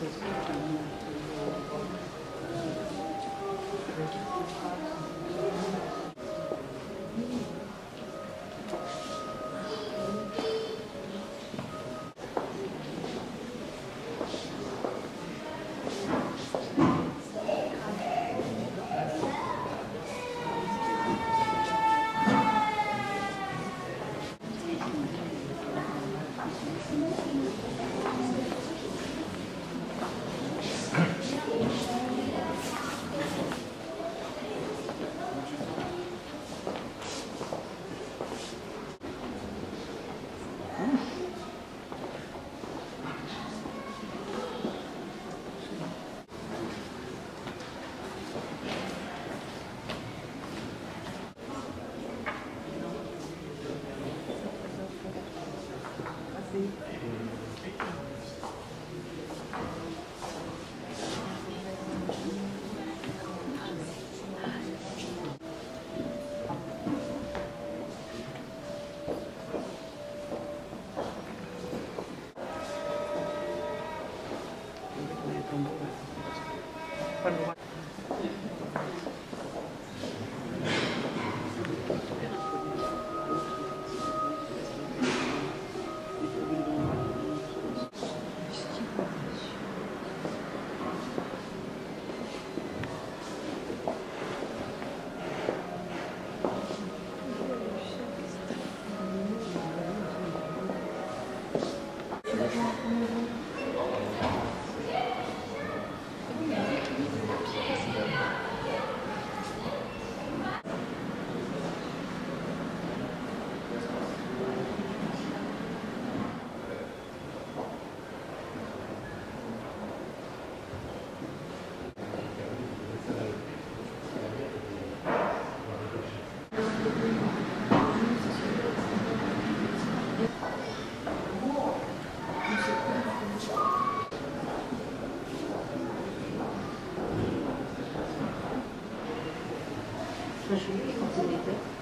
Sim. I don't know. 嗯。